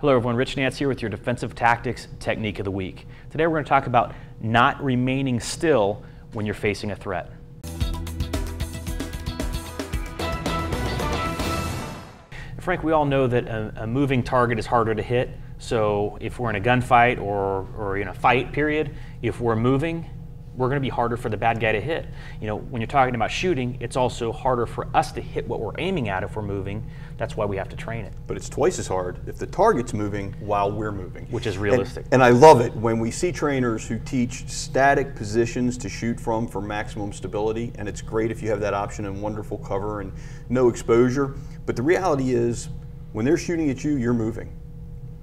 Hello everyone, Rich Nance here with your Defensive Tactics Technique of the Week. Today we're going to talk about not remaining still when you're facing a threat. Frank, we all know that a, a, moving target is harder to hit. So if we're in a gunfight or, or in a fight period, if we're moving, we're going to be harder for the bad guy to hit. You know, when you're talking about shooting, it's also harder for us to hit what we're aiming at if we're moving. That's why we have to train it. But it's twice as hard if the target's moving while we're moving. Which is realistic. And, and I love it when we see trainers who teach static positions to shoot from for maximum stability, and it's great if you have that option and wonderful cover and no exposure. But the reality is, when they're shooting at you, you're moving,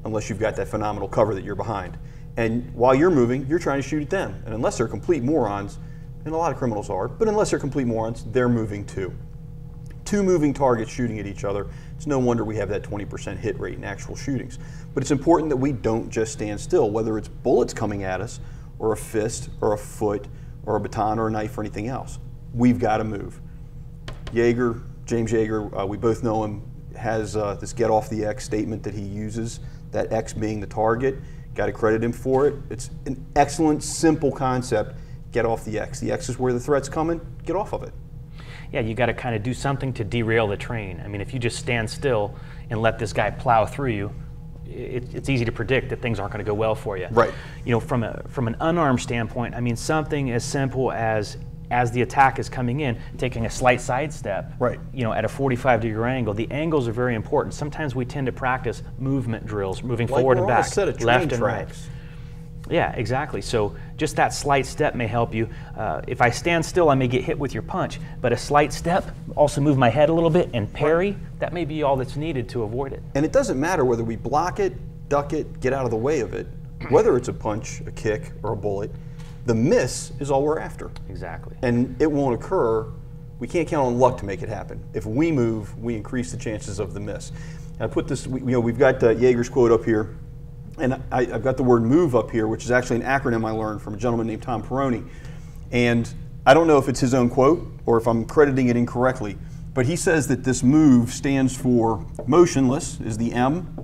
unless you've got that phenomenal cover that you're behind. And while you're moving, you're trying to shoot at them. And unless they're complete morons, and a lot of criminals are, but unless they're complete morons, they're moving too. Two moving targets shooting at each other. It's no wonder we have that 20% hit rate in actual shootings. But it's important that we don't just stand still, whether it's bullets coming at us, or a fist, or a foot, or a baton, or a knife, or anything else. We've got to move. Yeager, James Yeager, uh, we both know him, has uh, this get off the X statement that he uses, that X being the target. Got to credit him for it. It's an excellent, simple concept. Get off the X. The X is where the threat's coming. Get off of it. Yeah, you got to kind of do something to derail the train. I mean, if you just stand still and let this guy plow through you, it, it's easy to predict that things aren't going to go well for you. Right. You know, from a from an unarmed standpoint, I mean, something as simple as as the attack is coming in, taking a slight sidestep, right. you know, at a 45 degree angle. The angles are very important. Sometimes we tend to practice movement drills, moving like forward and back, left and right. Yeah, exactly. So just that slight step may help you. Uh, if I stand still, I may get hit with your punch, but a slight step, also move my head a little bit and parry, right. that may be all that's needed to avoid it. And it doesn't matter whether we block it, duck it, get out of the way of it, whether it's a punch, a kick, or a bullet the miss is all we're after. Exactly. And it won't occur. We can't count on luck to make it happen. If we move, we increase the chances of the miss. I put this, you know, we've got uh, Yeager's quote up here, and I, have got the word move up here, which is actually an acronym I learned from a gentleman named Tom Peroni. And I don't know if it's his own quote or if I'm crediting it incorrectly, but he says that this move stands for motionless, is the M,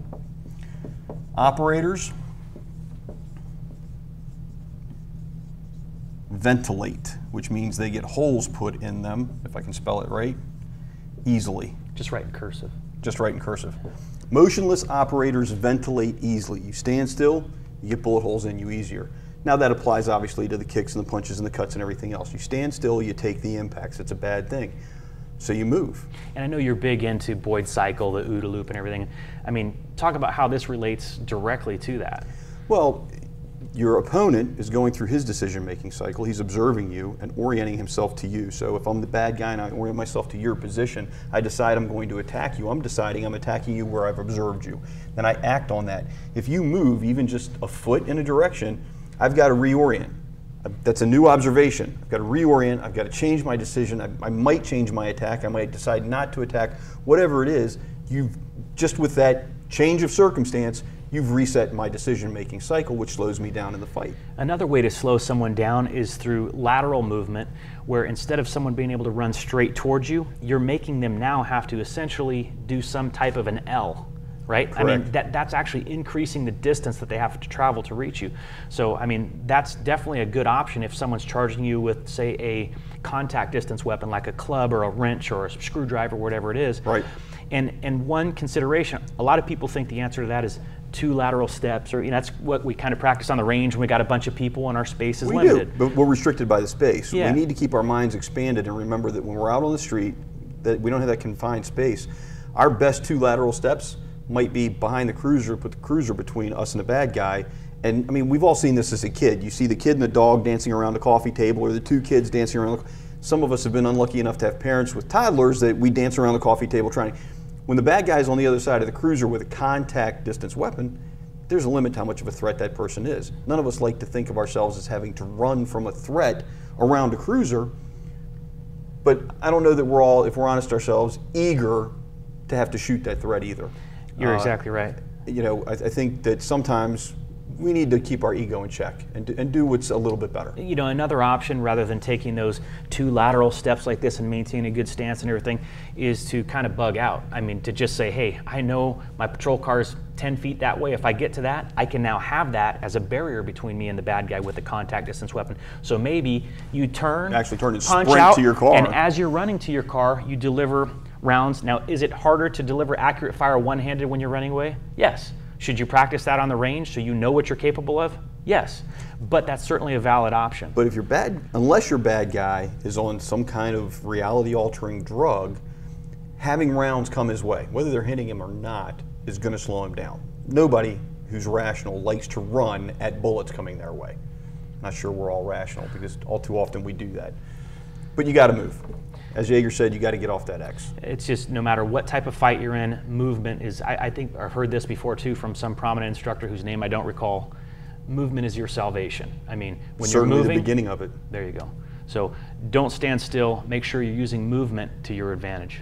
operators, ventilate, which means they get holes put in them, if I can spell it right, easily. Just write in cursive. Just write in cursive. Motionless operators ventilate easily. You stand still, you get bullet holes in you easier. Now that applies obviously to the kicks and the punches and the cuts and everything else. You stand still, you take the impacts. It's a bad thing. So you move. And I know you're big into Boyd cycle, the OODA loop and everything. I mean, talk about how this relates directly to that. Well, your opponent is going through his decision making cycle. He's observing you and orienting himself to you. So if I'm the bad guy and I orient myself to your position, I decide I'm going to attack you. I'm deciding I'm attacking you where I've observed you. Then I act on that. If you move even just a foot in a direction, I've got to reorient. That's a new observation. I've got to reorient. I've got to change my decision. I, I might change my attack. I might decide not to attack. Whatever it is, you've just with that change of circumstance, you've reset my decision making cycle, which slows me down in the fight. Another way to slow someone down is through lateral movement, where instead of someone being able to run straight towards you, you're making them now have to essentially do some type of an L. Right? Correct. I mean, that, that's actually increasing the distance that they have to travel to reach you. So, I mean, that's definitely a good option if someone's charging you with, say, a contact distance weapon like a club or a wrench or a screwdriver, or whatever it is. Right. And, and one consideration, a lot of people think the answer to that is two lateral steps, or you know, that's what we kind of practice on the range when we got a bunch of people and our space is we limited. Do, but we're restricted by the space. Yeah. We need to keep our minds expanded and remember that when we're out on the street, that we don't have that confined space. Our best two lateral steps might be behind the cruiser, put the cruiser between us and the bad guy. And I mean, we've all seen this as a kid. You see the kid and the dog dancing around the coffee table, or the two kids dancing around. The, some of us have been unlucky enough to have parents with toddlers that we dance around the coffee table trying. When the bad guy's on the other side of the cruiser with a contact distance weapon, there's a limit to how much of a threat that person is. None of us like to think of ourselves as having to run from a threat around a cruiser, but I don't know that we're all, if we're honest ourselves, eager to have to shoot that threat either. You're uh, exactly right. You know, I, I, think that sometimes we need to keep our ego in check and do, and do what's a little bit better. you know, another option rather than taking those two lateral steps like this and maintaining a good stance and everything is to kind of bug out. I mean, to just say, hey, I know my patrol car's 10 feet that way. If I get to that, I can now have that as a barrier between me and the bad guy with a contact distance weapon. So maybe you turn, Actually turn and punch sprint out, to your car. and as you're running to your car, you deliver rounds. Now, is it harder to deliver accurate fire one-handed when you're running away? Yes. Should you practice that on the range so you know what you're capable of? Yes. But that's certainly a valid option. But if you're bad, unless your bad guy is on some kind of reality altering drug, having rounds come his way, whether they're hitting him or not, is going to slow him down. Nobody who's rational likes to run at bullets coming their way. I'm Not sure we're all rational because all too often we do that. But you got to move. As Yeager said, you got to get off that X. It's just no matter what type of fight you're in, movement is. I, I think I've heard this before too from some prominent instructor whose name I don't recall. Movement is your salvation. I mean, when Certainly you're moving, the beginning of it. there you go. So don't stand still. Make sure you're using movement to your advantage.